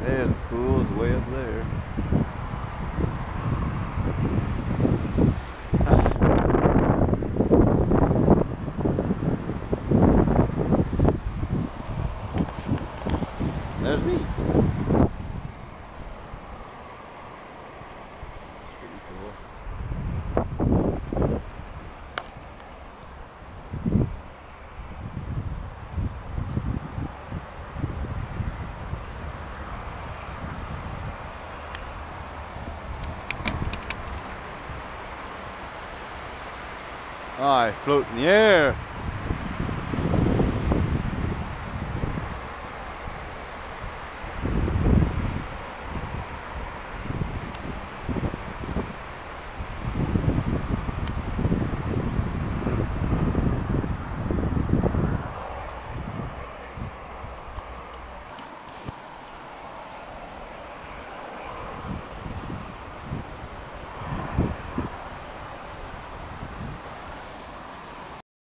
There's the fools way up there. There's me. That's pretty cool. I float in the air.